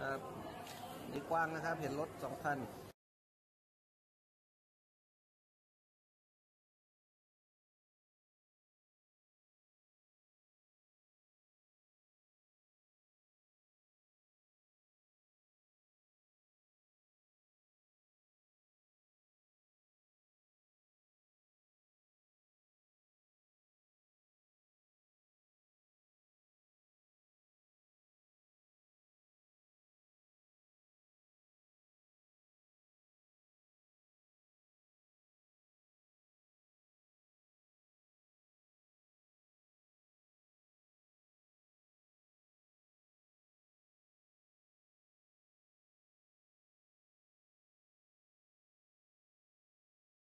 ครับนี่กว้างนะครับ เห็นรถสองคัน